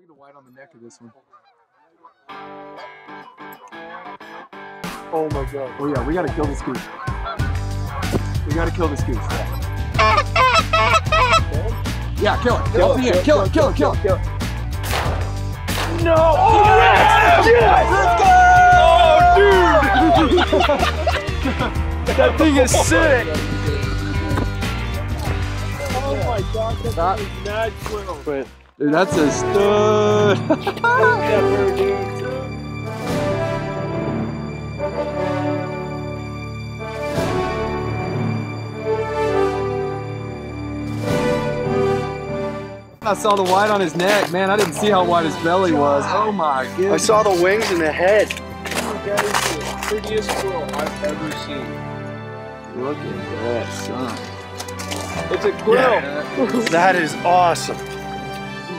Look at the white on the neck of this one. Oh my god. Oh yeah, we gotta kill this goose. We gotta kill this goose. Yeah, kill it. Kill it. Kill it. Kill it. Kill it. Kill it. No! Oh, yes! Yes! Oh, dude! that thing is sick! Oh my god, that thing is mad quill. But Dude, that's a stud. that bird, dude. I saw the white on his neck. Man, I didn't see how white his belly was. Oh my goodness. I saw the wings and the head. That is the prettiest quill I've ever seen. Look at that, son. It's a quill. That is awesome.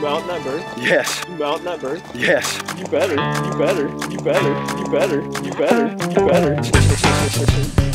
You bird? Yes, You bird? yes. You better. You better. You better. You better. You better. You better.